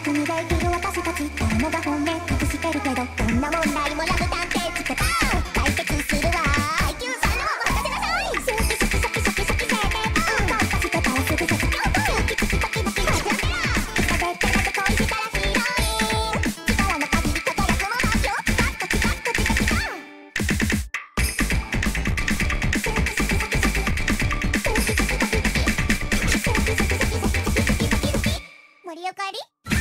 く磨いたち誰もが本音隠してるけどこんな問題もラブ探偵解決するわの任せなさいキキキキキーつきキキキキた恋り輝くキキキり。